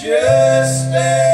just stay.